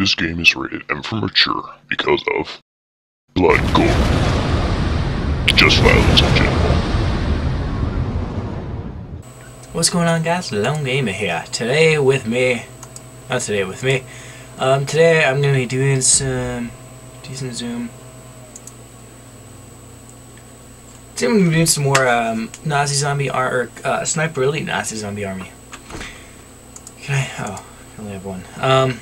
This game is rated M for mature because of blood, gore, just violence in general. What's going on guys? Lone Gamer here. Today with me, not today with me, um, today I'm going to be doing some decent zoom. Today I'm going to be doing some more um, Nazi Zombie Ar or uh, Sniper Elite Nazi Zombie Army. Can I? Oh, I only have one. Um,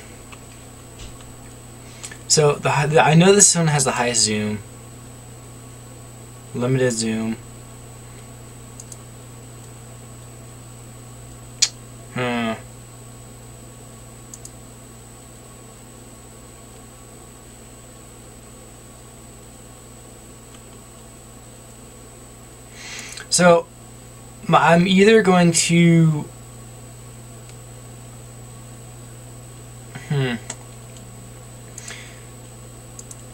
so the, the I know this one has the highest zoom, limited zoom. Hmm. So, I'm either going to. Hmm.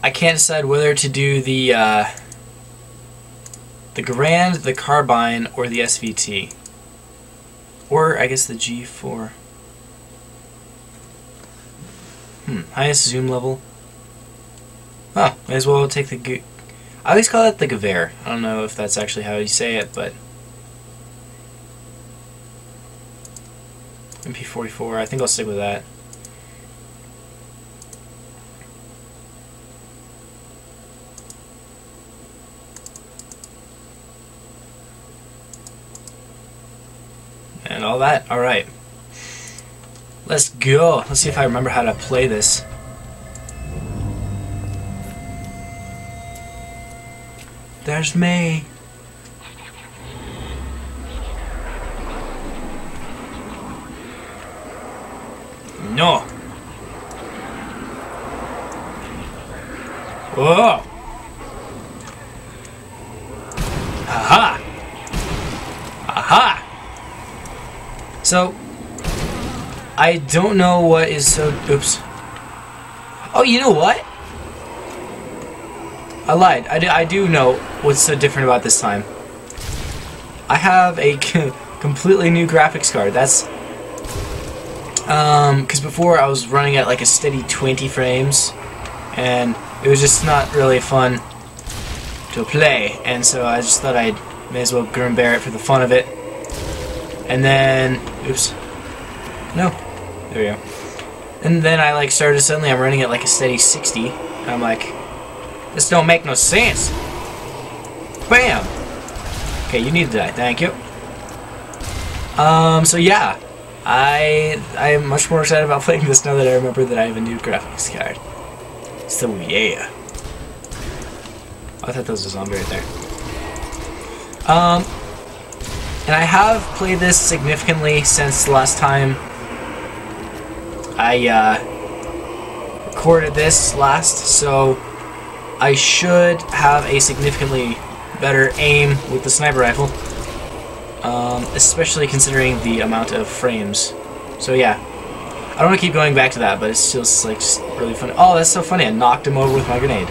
I can't decide whether to do the uh, the Garand, the Carbine, or the SVT. Or, I guess the G4. Hmm, highest zoom level. Oh, might as well take the... I always call it the Gewehr. I don't know if that's actually how you say it, but... MP44, I think I'll stick with that. and all that. Alright. Let's go. Let's see if I remember how to play this. There's me. No. Whoa. So, I don't know what is so... Oops. Oh, you know what? I lied. I do, I do know what's so different about this time. I have a completely new graphics card. That's... Um, because before I was running at like a steady 20 frames, and it was just not really fun to play, and so I just thought I may as well grin bear it for the fun of it. And then, oops, no, there we go. And then I like started suddenly I'm running at like a steady 60. And I'm like, this don't make no sense. Bam. Okay, you need to die. Thank you. Um. So yeah, I I am much more excited about playing this now that I remember that I have a new graphics card. So yeah. I thought that was a zombie right there. Um, and I have played this significantly since the last time I uh, recorded this last, so I should have a significantly better aim with the sniper rifle, um, especially considering the amount of frames. So yeah, I don't want to keep going back to that, but it's just like just really funny. Oh, that's so funny! I knocked him over with my grenade.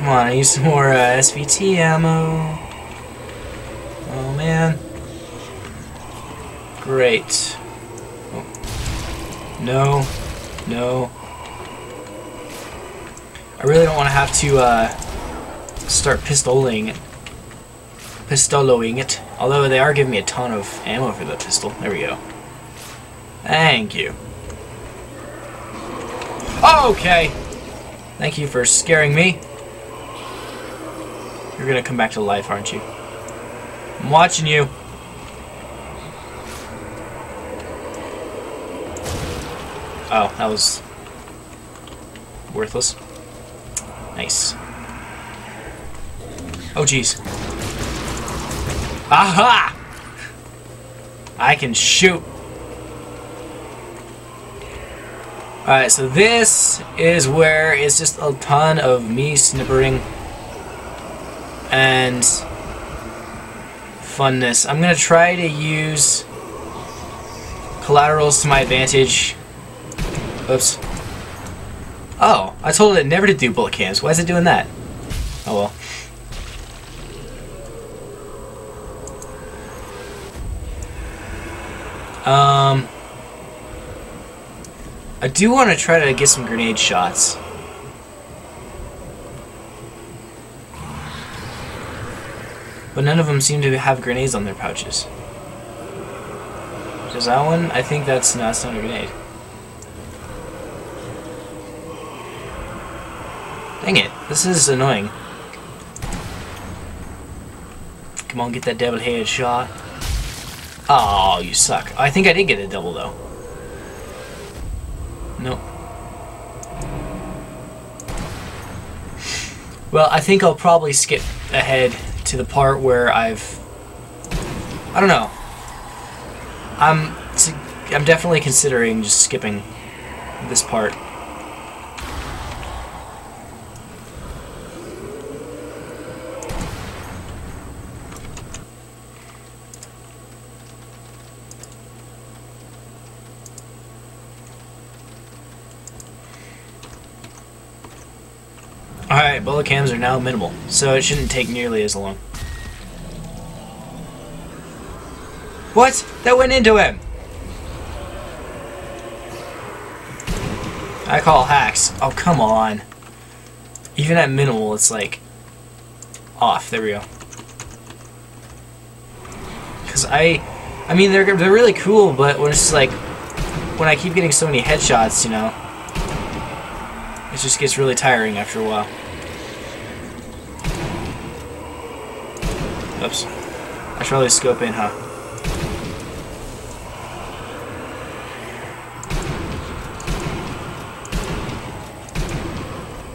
Come on, I need some more uh, SVT ammo. Oh man. Great. Oh. No. No. I really don't want to have to uh, start pistoling it. Pistoloing it. Although they are giving me a ton of ammo for the pistol. There we go. Thank you. Okay. Thank you for scaring me. You're gonna come back to life, aren't you? I'm watching you. Oh, that was worthless. Nice. Oh, jeez. Aha! I can shoot. Alright, so this is where it's just a ton of me snippering and funness. I'm going to try to use collaterals to my advantage. Oops. Oh, I told it never to do bullet cams. Why is it doing that? Oh well. Um, I do want to try to get some grenade shots. But none of them seem to have grenades on their pouches. Does that one? I think that's, no, that's not a grenade. Dang it, this is annoying. Come on, get that double head shot. Oh, you suck. I think I did get a double, though. Nope. Well, I think I'll probably skip ahead to the part where I've... I don't know. I'm, I'm definitely considering just skipping this part. Alright, bullet cams are now minimal, so it shouldn't take nearly as long. What? That went into him! I call hacks. Oh, come on. Even at minimal, it's like... Off. There we go. Because I... I mean, they're, they're really cool, but when it's just like... When I keep getting so many headshots, you know... It just gets really tiring after a while. Oops. I should probably scope in, huh?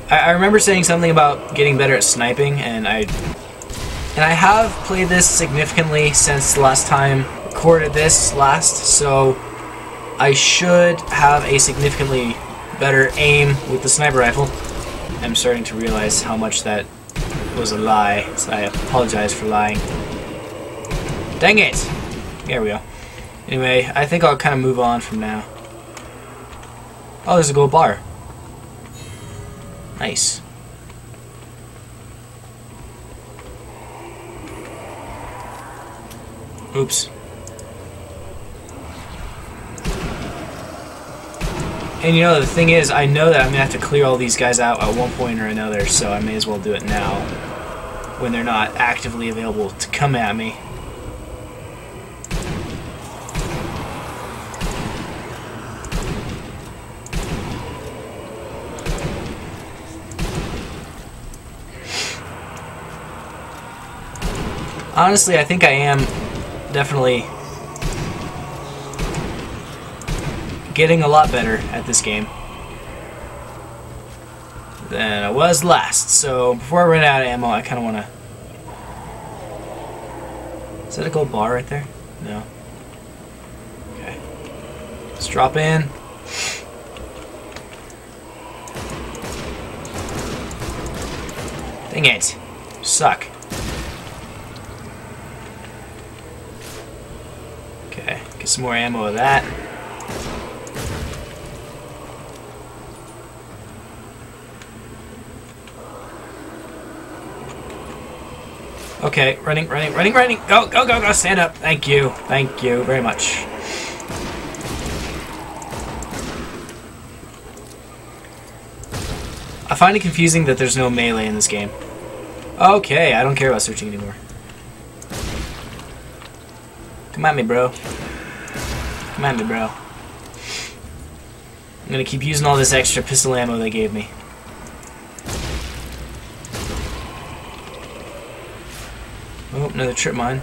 I, I remember saying something about getting better at sniping, and I and I have played this significantly since the last time recorded this last, so I should have a significantly better aim with the sniper rifle. I'm starting to realize how much that was a lie, so I apologize for lying. Dang it! There we go. Anyway, I think I'll kind of move on from now. Oh, there's a gold bar. Nice. Oops. And you know, the thing is, I know that I'm going to have to clear all these guys out at one point or another, so I may as well do it now. When they're not actively available to come at me. Honestly, I think I am definitely getting a lot better at this game than I was last. So before I run out of ammo, I kind of want to... Is that a gold bar right there? No. Okay. Let's drop in. Dang it. Suck. Okay, get some more ammo of that. Okay, running, running, running, running. Go, go, go, go. Stand up. Thank you. Thank you very much. I find it confusing that there's no melee in this game. Okay, I don't care about searching anymore. Come at me, bro. Come at me, bro. I'm gonna keep using all this extra pistol ammo they gave me. Oh, another trip mine.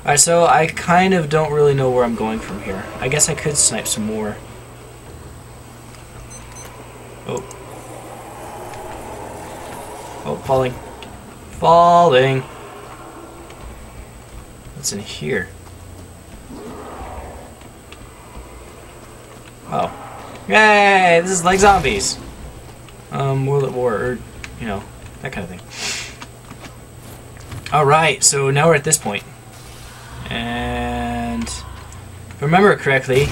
Alright, so I kind of don't really know where I'm going from here. I guess I could snipe some more. Oh. Oh, falling. Falling. What's in here? Oh. Yay! This is like zombies! Um, World at War, or, you know, that kind of thing. Alright, so now we're at this point. And if I remember correctly,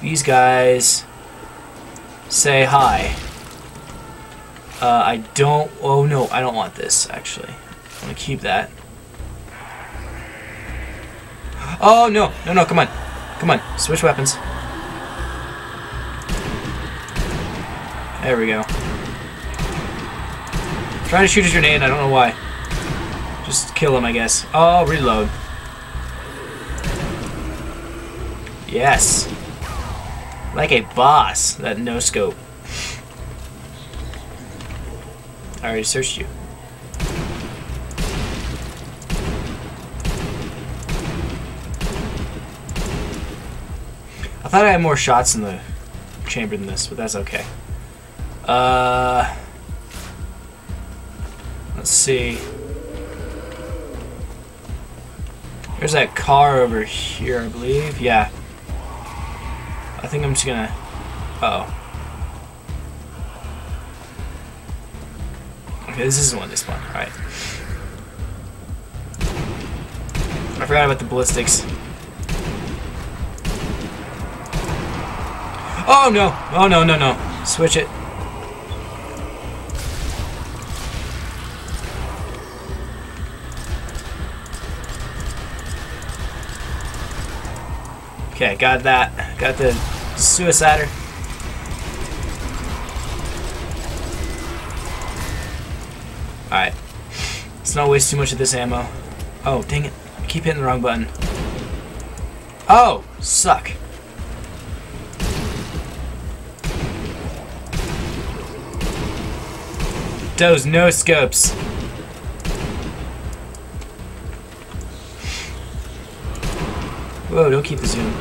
these guys say hi. Uh, I don't, oh no, I don't want this actually. I want to keep that. Oh, no. No, no, come on. Come on. Switch weapons. There we go. Trying to shoot his grenade, I don't know why. Just kill him, I guess. Oh, reload. Yes. Like a boss, that no scope. I already searched you. I thought I had more shots in the chamber than this, but that's okay. Uh, let's see. There's that car over here, I believe. Yeah. I think I'm just gonna. Uh oh. Okay, this isn't one they spawn. Alright. I forgot about the ballistics. Oh no! Oh no, no, no. Switch it. Okay, got that. Got the suicider. Alright. Let's not waste too much of this ammo. Oh, dang it. I keep hitting the wrong button. Oh! Suck. Those no scopes. Whoa, don't keep the zoom.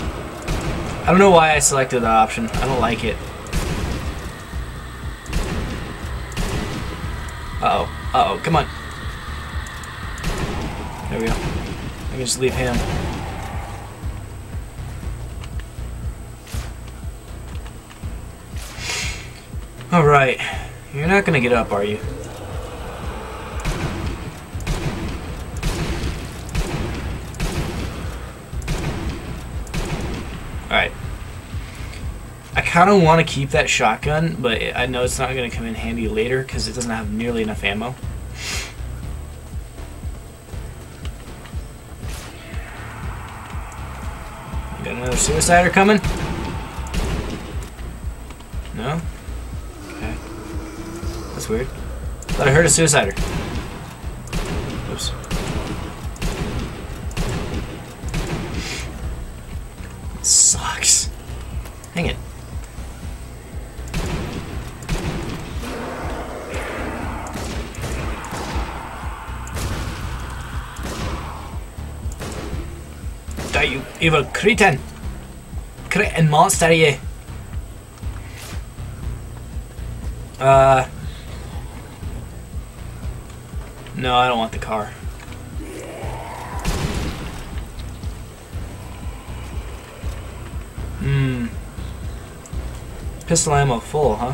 I don't know why I selected that option. I don't like it. Uh-oh. Uh-oh, come on. There we go. I can just leave him. Alright. You're not gonna get up, are you? Kind of want to keep that shotgun, but I know it's not going to come in handy later because it doesn't have nearly enough ammo. Got another suicider coming? No? Okay. That's weird. Thought I heard a suicider. Die, you evil cretin! Cretin monster, you! Uh. No, I don't want the car. Hmm. Pistol ammo full, huh?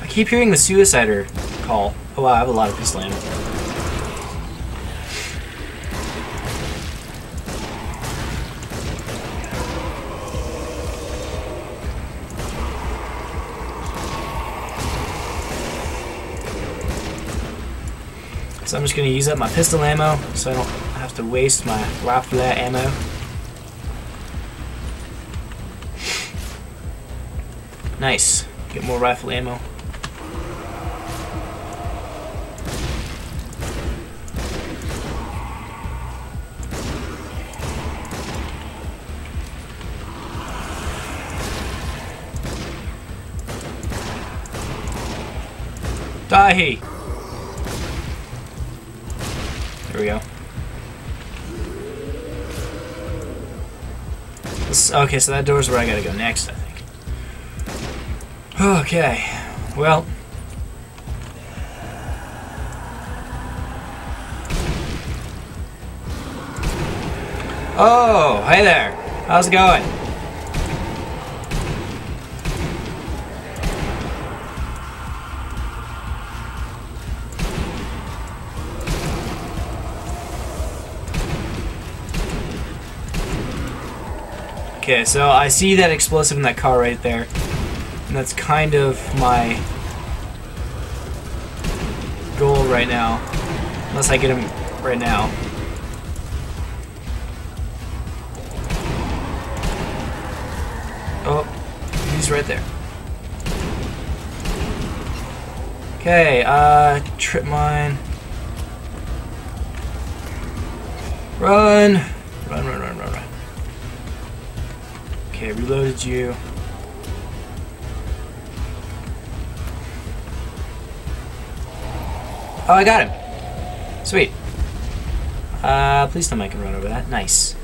I keep hearing the suicider call. Oh wow, I have a lot of pistol ammo. So I'm just going to use up my pistol ammo so I don't have to waste my rifle ammo. Nice. Get more rifle ammo. Die! There we go. This, okay, so that door's where I gotta go next, I think. Okay, well. Oh, hey there. How's it going? Okay, so I see that explosive in that car right there. And that's kind of my goal right now. Unless I get him right now. Oh, he's right there. Okay, uh, trip mine. Run! Run, run, run, run, run. Okay, reloaded you. Oh, I got him. Sweet. Uh, please tell me I can run over that. Nice.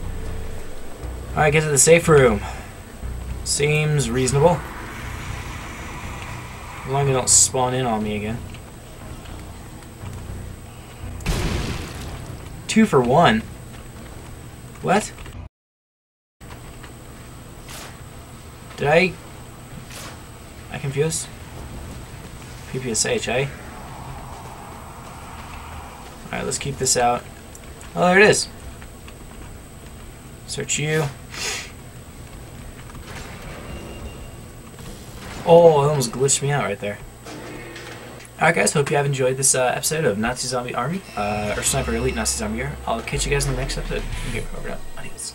Alright, get to the safe room. Seems reasonable. As long as they don't spawn in on me again. Two for one. What? Did I... I confused? PPSH, eh? Alright, let's keep this out. Oh, there it is. Search you. Oh, it almost glitched me out right there. Alright guys, hope you have enjoyed this uh, episode of Nazi Zombie Army, uh, or Sniper Elite Nazi Zombie Army. I'll catch you guys in the next episode. Okay, over now. Adios.